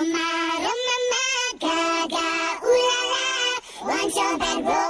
Roma, Roma, Gaga, ooh la la, want your bad roll.